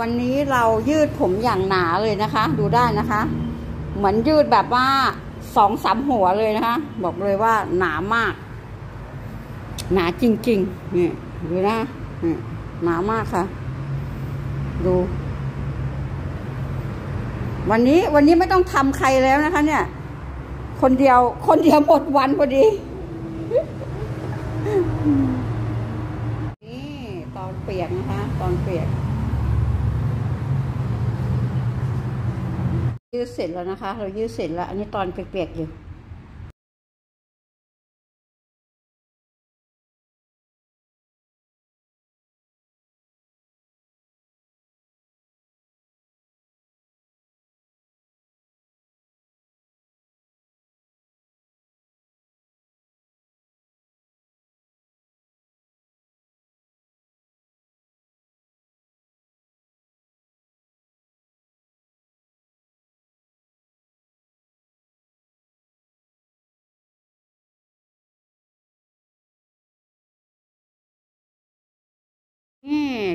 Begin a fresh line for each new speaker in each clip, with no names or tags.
วันนี้เรายืดผมอย่างหนาเลยนะคะ ดูได้นะคะ เหมือนยืดแบบว่าสองสามหัวเลยนะคะ บอกเลยว่าหนามาก หนาจริงๆนี่ดูนะนี่หนามากค่ะ ดู วันนี้วันนี้ไม่ต้องทำใครแล้วนะคะ เนี่ย คนเดียว คนเดียวหมดวันพอดีนี่ตอนเปียกนะคะ ตอนเปียก ยืดเสร็จแล้วนะคะ เรายืดเสร็จแล้ว อันนี้ตอนเปียกๆอยู่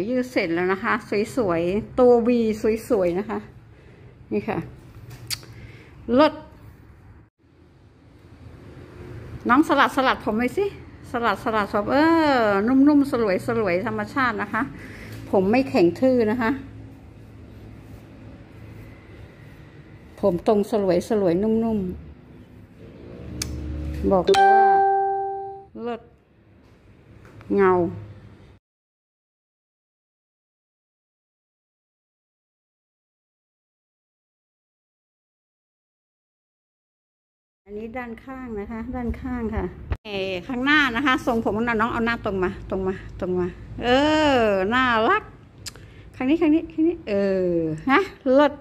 ยืดเสร็จแล้วนะคะ สวยๆ ตัววีสวยๆ นะคะ นี่ค่ะลดน้องสลัดสลัดผมไปสิ สลัดสลัดผมเออ นุ่มๆ สลวยสลวยธรรมชาตินะคะ ผมไม่แข็งทื่อนะคะ ผมตรงสลวยสลวยนุ่มๆ บอกเลยว่าเลิศเงา อันนี้ด้านข้างนะคะ ด้านข้างค่ะเอข้างหน้านะคะ ทรงผมของน้องเอาหน้าตรงมา ตรงมา ตรงมา เออ น่ารักครั้งนี้ครั้งนี้ครั้งนี้ เออ ฮะเลิศ